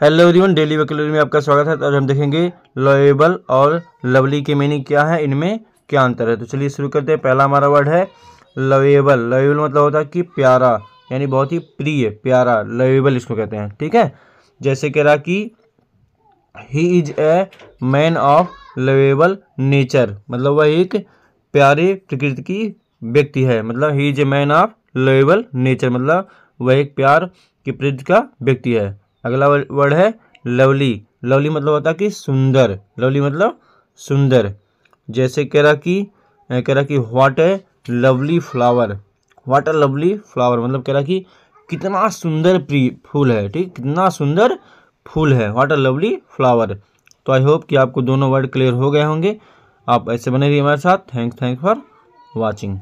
Hello everyone, daily वोकेलरी में आपका स्वागत है। तो आज हम देखेंगे लॉएबल और लवली के मीनिंग क्या है, इनमें क्या अंतर है। तो चलिए शुरू करते हैं। पहला हमारा वर्ड है लवेबल। लवेबल मतलब होता है कि प्यारा, यानी बहुत ही प्रिय, प्यारा, लवेबल इसको कहते हैं, ठीक है? जैसे कह रहा कि he is a man of lovable nature मतलब वह एक प्यारे प्रकृति की व्यक्ति है। मतलब he is a man of lovable nature मतलब वह एक प्यार की प्रकृति का व्यक्ति है। अगला वर्ड है लवली। लवली मतलब होता है कि सुंदर। लवली मतलब सुंदर। जैसे कह रहा कि कह रहा कि what a lovely flower what a lovely flower मतलब कह रहा कि कितना सुंदर प्री फूल है, ठीक? कितना सुंदर फूल है। व्हाट अ लवली फ्लावर तो आई होप कि आपको दोनों वर्ड क्लियर हो गए होंगे। आप ऐसे बने रहिए हमारे साथ। Thank thank for watching